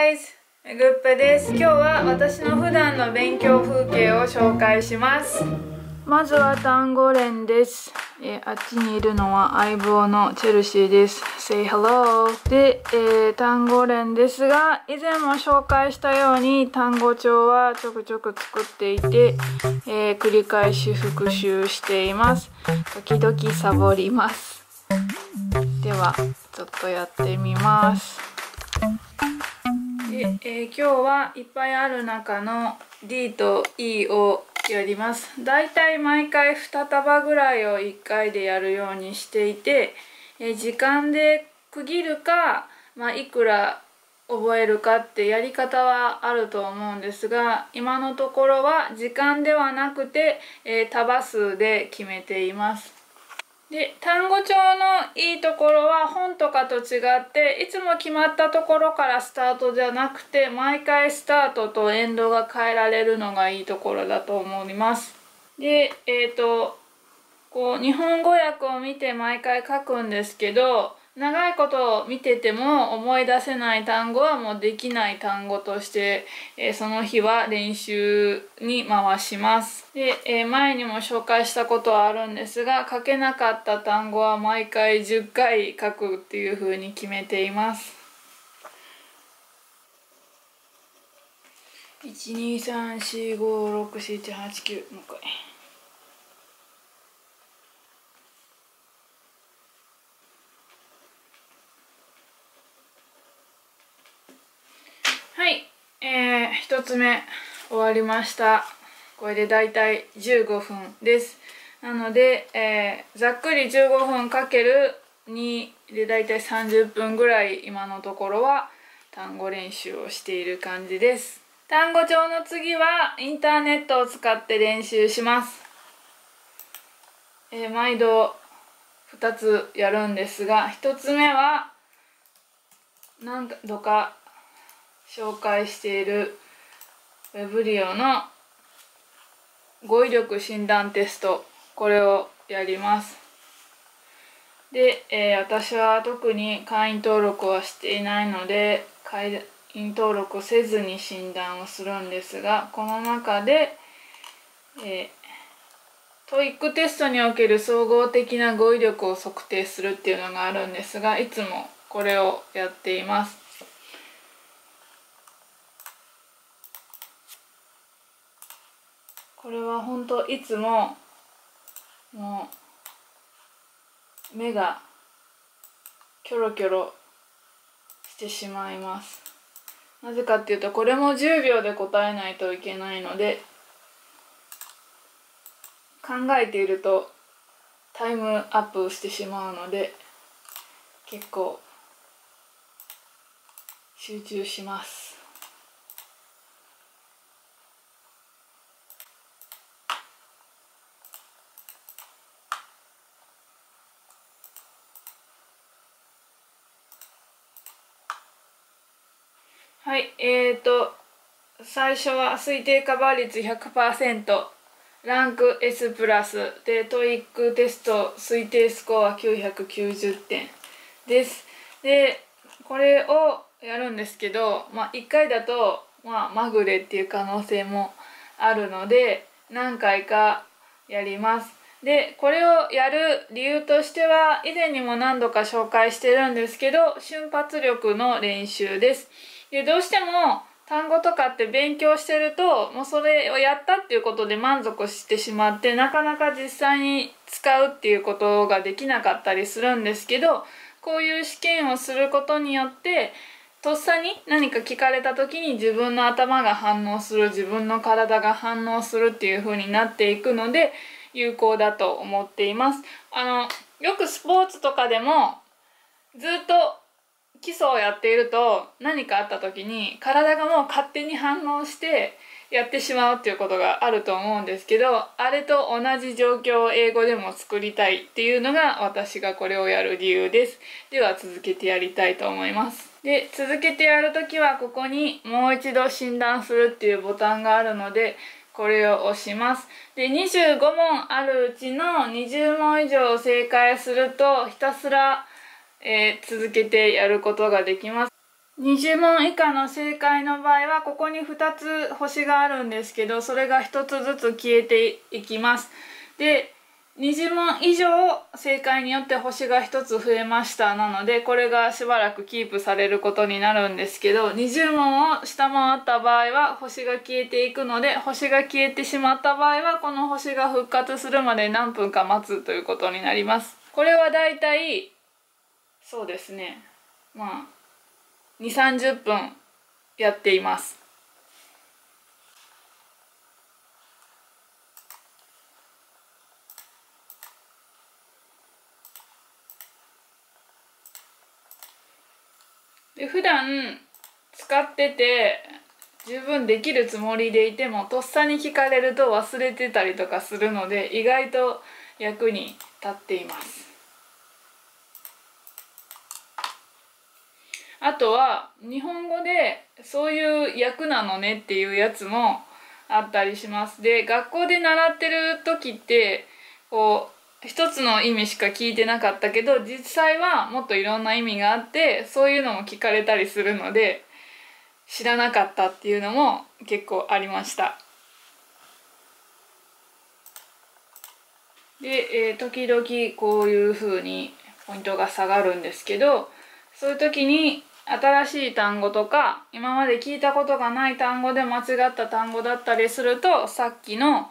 guys! グッペです。今日は私の普段の勉強風景を紹介します。まずは単語連です。えあっちにいるのは相棒のチェルシーです。Say hello! で、えー単語連ですが、以前も紹介したように単語帳はちょくちょく作っていて、えー繰り返し復習しています。時々サボります。では、ちょっとやってみます。で、えー今日はいっぱいある中の D と E をやります。だいたい毎回2束ぐらいを1回でやるようにしていて、えー時間で区切るか、まあ、いくら覚えるかってやり方はあると思うんですが今のところは時間ではなくて、えー束数で決めています。で単語帳のいいところは本とかと違っていつも決まったところからスタートじゃなくて毎回スタートとエンドが変えられるのがいいところだと思います。でえっ、とこう日本語訳を見て毎回書くんですけど長いこと見てても思い出せない単語はもうできない単語として、えーその日は練習に回します。で、えー前にも紹介したことはあるんですが書けなかった単語は毎回10回書くっていう風に決めています。123456789もう一回。はい、えー、一つ目終わりました。これでだいたい15分です。なので、えーざっくり15分かける2でだいたい30分ぐらい今のところは単語練習をしている感じです。単語帳の次はインターネットを使って練習します。えー毎度2つやるんですが1つ目は何度か紹介しているウェブリオの語彙力診断テストこれをやります。で、えー私は特に会員登録はしていないので会員登録せずに診断をするんですがこの中で、え TOEIC テストにおける総合的な語彙力を測定するっていうのがあるんですがいつもこれをやっています。これは本当いつももう目がキョロキョロしてしまいます。なぜかっていうとこれも10秒で答えないといけないので考えているとタイムアップしてしまうので結構集中します。はい、えーと、最初は推定カバー率100%、ランク S プラスで、 TOEIC テスト推定スコア990点です。で、これをやるんですけど、まあ、1回だと、まあ、まぐれっていう可能性もあるので、何回かやります。でこれをやる理由としては以前にも何度か紹介してるんですけど瞬発力の練習です。でどうしても単語とかって勉強してるともうそれをやったっていうことで満足してしまってなかなか実際に使うっていうことができなかったりするんですけどこういう試験をすることによってとっさに何か聞かれた時に自分の頭が反応する自分の体が反応するっていう風になっていくので有効だと思っています。あのよくスポーツとかでもずっと基礎をやっていると何かあった時に体がもう勝手に反応してやってしまうっていうことがあると思うんですけどあれと同じ状況を英語でも作りたいっていうのが私がこれをやる理由です。では続けてやりたいと思います。で続けてやるときはここにもう一度診断するっていうボタンがあるのでこれを押します。で25問あるうちの20問以上正解するとひたすら、えー続けてやることができます。20問以下の正解の場合はここに2つ星があるんですけどそれが1つずつ消えていきます。で20問以上正解によって星が1つ増えましたなのでこれがしばらくキープされることになるんですけど20問を下回った場合は星が消えていくので星が消えてしまった場合はこの星が復活するまで何分か待つということになります。これはだいたいそうですね。まあ2 3 0分やっています。で普段使ってて十分できるつもりでいてもとっさに聞かれると忘れてたりとかするので意外と役に立っています。あとは日本語でそういう役なのねっていうやつもあったりします。で学校で習ってる時ってこう一つの意味しか聞いてなかったけど実際はもっといろんな意味があってそういうのも聞かれたりするので知らなかったっていうのも結構ありました。で、えー、時々こういう風にポイントが下がるんですけどそういう時に新しい単語とか今まで聞いたことがない単語で間違った単語だったりするとさっきの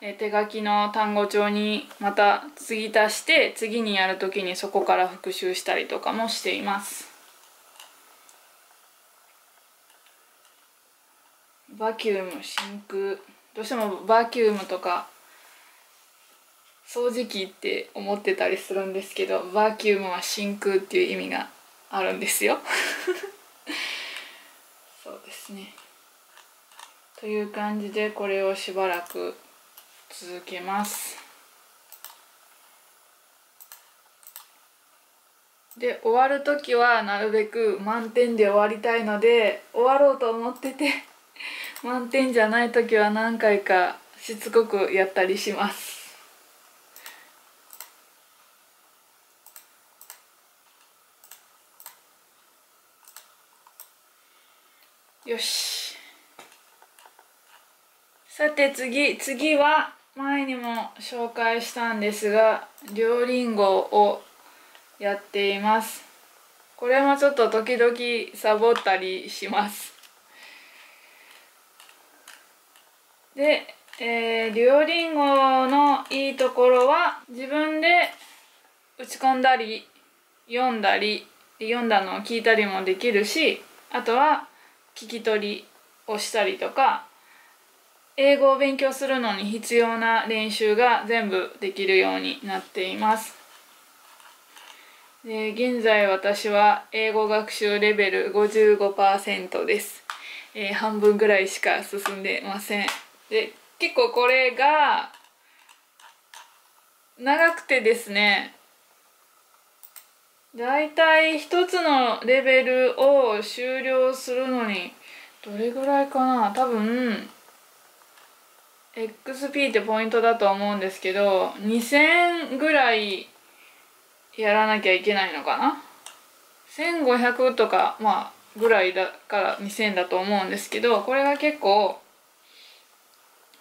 手書きの単語帳にまた継ぎ足して次にやる時にそこから復習したりとかもしています。バキューム真空どうしてもバキュームとか掃除機って思ってたりするんですけどバキュームは真空っていう意味があるんですよ。そうですね。という感じでこれをしばらく続けます。で終わる時はなるべく満点で終わりたいので終わろうと思ってて 満点じゃない時は何回かしつこくやったりしますよしさて次次は前にも紹介したんですが両リンゴをやっています。これもちょっと時々サボったりします。で、えー、デュオリンゴのいいところは自分で打ち込んだり読んだり読んだのを聞いたりもできるしあとは聞き取りをしたりとか英語を勉強するのに必要な練習が全部できるようになっています。で現在私は英語学習レベル55%です、えー、半分ぐらいしか進んでません。で結構これが長くてですね大体一つのレベルを終了するのにどれぐらいかな？多分 XP ってポイントだと思うんですけど2000ぐらいやらなきゃいけないのかな？1500とかまあぐらいだから2000だと思うんですけどこれが結構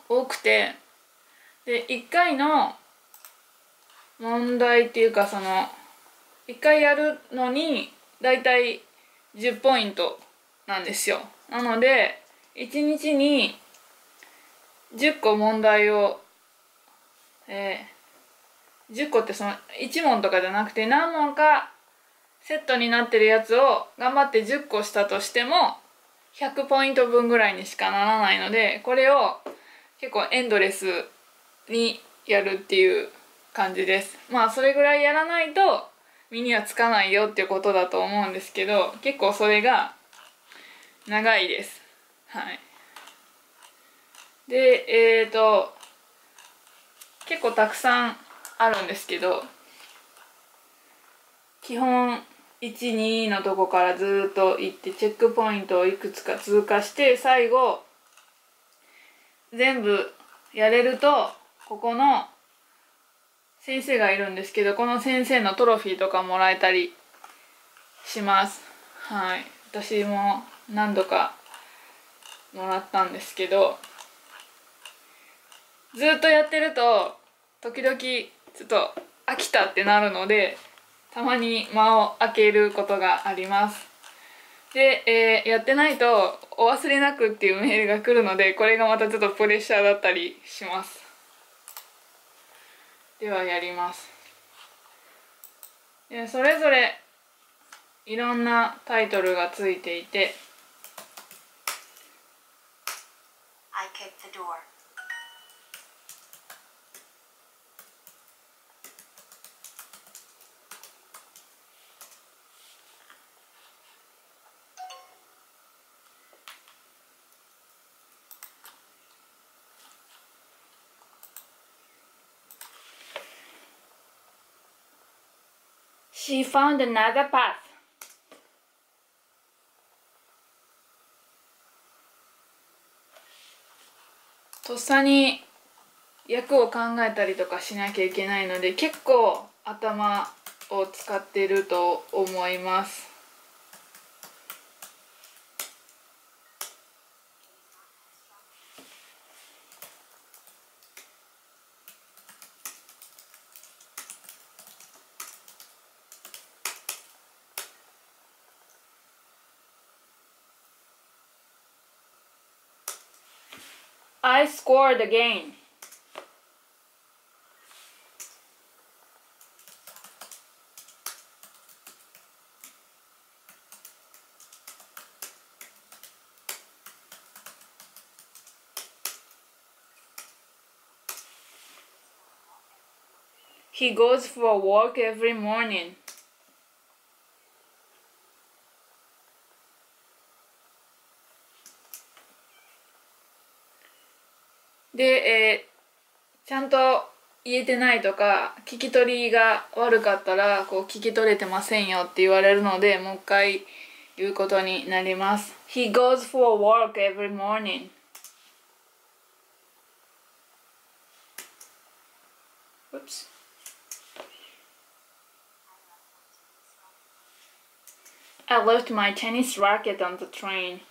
多くてで1回の問題っていうかその1回やるのにだいたい10ポイントなんですよ。なので1日に10個問題をえー、10個ってその1問とかじゃなくて何問かセットになってるやつを頑張って10個したとしても100ポイント分ぐらいにしかならないのでこれを結構エンドレスにやるっていう感じです。まあそれぐらいやらないと身にはつかないよっていうことだと思うんですけど結構それが長いです。はい。でえっ、ー、と結構たくさんあるんですけど基本12のとこからずっと行ってチェックポイントをいくつか通過して最後全部やれるとここの先生がいるんですけどこの先生のトロフィーとかもらえたりします。はい。私も何度かもらったんですけどずっとやってると時々ちょっと飽きたってなるのでたまに間を空けることがあります。で、えー、やってないとお忘れなくっていうメールが来るのでこれがまたちょっとプレッシャーだったりします。ではやります。でそれぞれいろんなタイトルがついていて。I kick the door. She found another path. とっさに役を考えたりとかしなきゃいけないので結構頭を使ってると思います。I scored again. He goes for a walk every morning. で、えー、ちゃんと言えてないとか聞き取りが悪かったらこう聞き取れてませんよって言われるのでもう一回言うことになります He goes for a walk every morning Oops. I left my tennis racket on the train.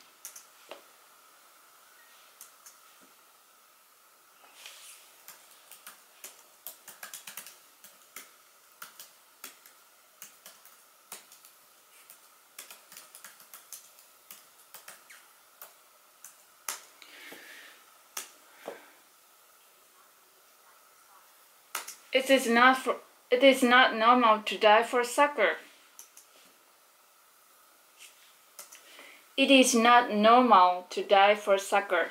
It is not for, it is not normal to die for soccer. It is not normal to die for soccer.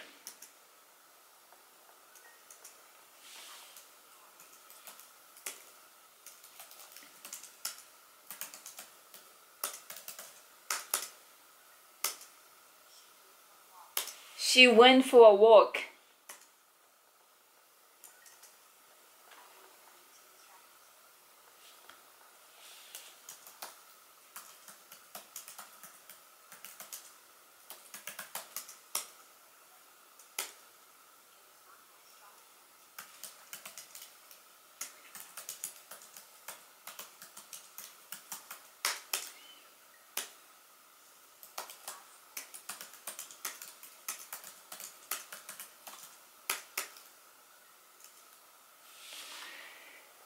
She went for a walk.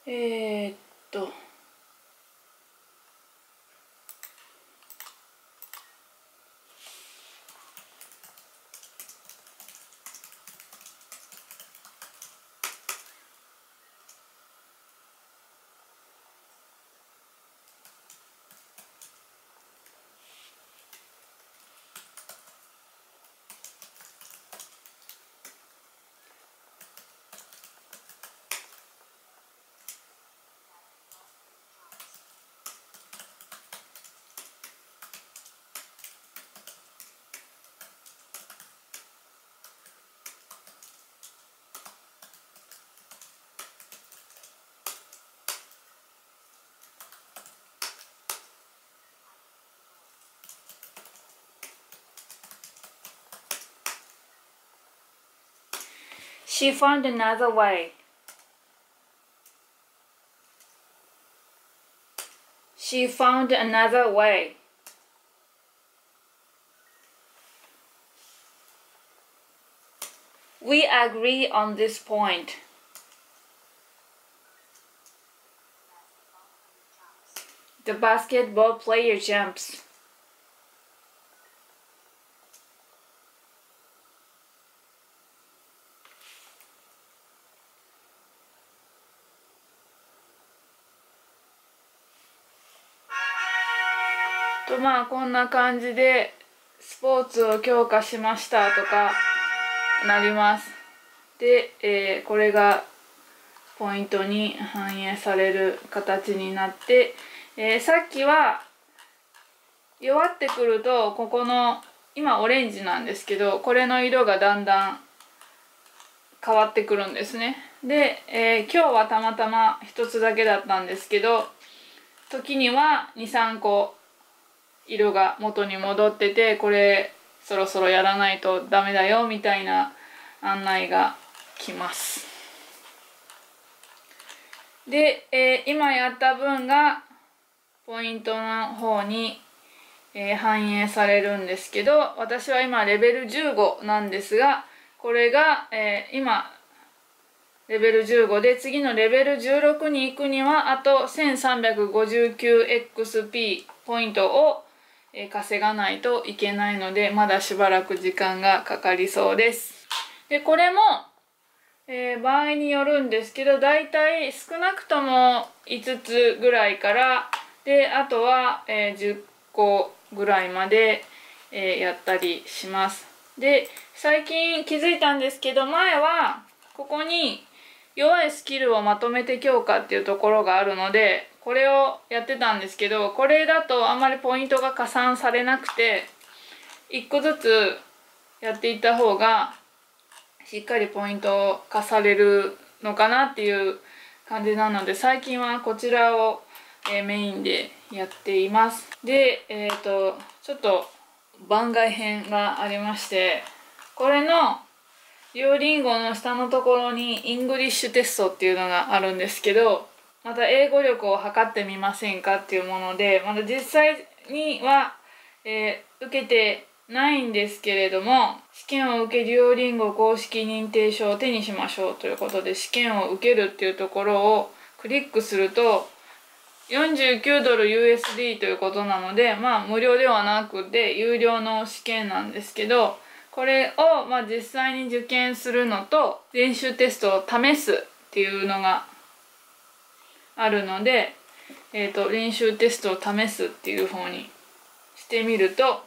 え、っと。She found another way. She found another way. We agree on this point. The basketball player jumps. とまあこんな感じでスポーツを強化しましたとかなります。で、えー、これがポイントに反映される形になって、えー、さっきは弱ってくるとここの今オレンジなんですけどこれの色がだんだん変わってくるんですね。で、えー、今日はたまたま1つだけだったんですけど時には23個色が元に戻っててこれそろそろやらないとダメだよみたいな案内が来ます。で、えー、今やった分がポイントの方に、えー、反映されるんですけど私は今レベル15なんですがこれが、えー、今レベル15で次のレベル16に行くにはあと 1359XP ポイントをえ稼がないといけないのでまだしばらく時間がかかりそうです。でこれも、えー、場合によるんですけどだいたい少なくとも5つぐらいからであとは、えー、10個ぐらいまで、えー、やったりします。で最近気づいたんですけど前はここに弱いスキルをまとめて強化っていうところがあるのでこれをやってたんですけどこれだとあんまりポイントが加算されなくて1個ずつやっていった方がしっかりポイントを課されるのかなっていう感じなので最近はこちらを、えメインでやっています。でえっ、ー、とちょっと番外編がありましてこれの Duolingo の下のところに English Test っていうのがあるんですけどまた英語力を測ってみませんかっていうものでまだ実際には、えー、受けてないんですけれども試験を受け Duolingo 公式認定証を手にしましょうということで試験を受けるっていうところをクリックすると49ドル USD ということなのでまあ無料ではなくて有料の試験なんですけどこれをまあ実際に受験するのと練習テストを試すっていうのがあるので、えーと、練習テストを試すっていう方にしてみると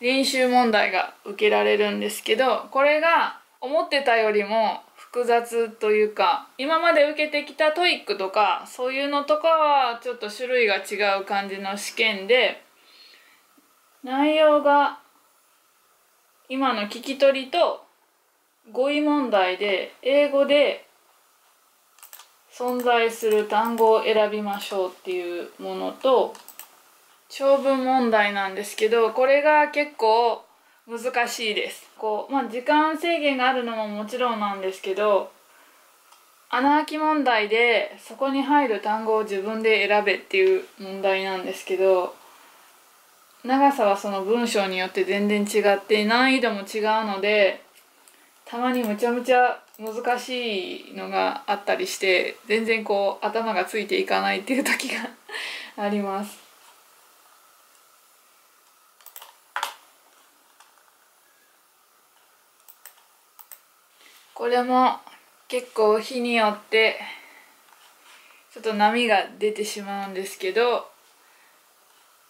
練習問題が受けられるんですけどこれが思ってたよりも複雑というか今まで受けてきた TOEIC とかそういうのとかはちょっと種類が違う感じの試験で内容が今の聞き取りと語彙問題で英語で存在する単語を選びましょうっていうものと長文問題なんですけどこれが結構難しいです。こう、まあ、時間制限があるのももちろんなんですけど穴あき問題でそこに入る単語を自分で選べっていう問題なんですけど長さはその文章によって全然違って難易度も違うのでたまにむちゃむちゃ難しいのがあったりして全然こう頭がついていかないっていう時があります。これも結構日によってちょっと波が出てしまうんですけど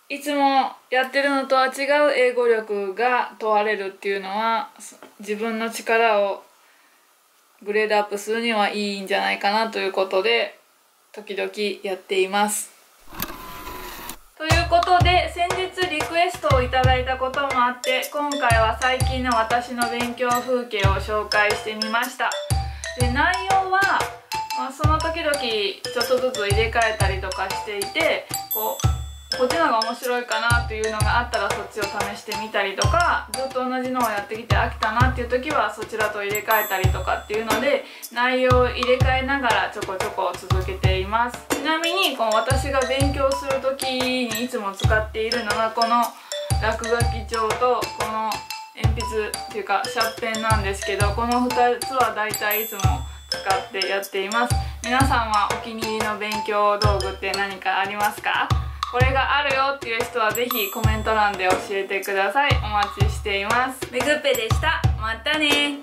いつもやってるのとは違う英語力が問われるっていうのは自分の力をグレードアップするにはいいんじゃないかなということで時々やっています。ということで先日リクエストをいただいたこともあって今回は最近の私の勉強風景を紹介してみました。で内容は、まあ、その時々ちょっとずつ入れ替えたりとかしていてこうこっちの方が面白いかなっていうのがあったらそっちを試してみたりとかずっと同じのをやってきて飽きたなっていう時はそちらと入れ替えたりとかっていうので内容を入れ替えながらちょこちょこ続けています。ちなみにこの私が勉強する時にいつも使っているのがこの落書き帳とこの鉛筆っていうかシャーペンなんですけどこの2つはだいたいいつも使ってやっています。皆さんはお気に入りの勉強道具って何かありますか？これがあるよっていう人はぜひコメント欄で教えてください。お待ちしています。めぐっぺでした。またね。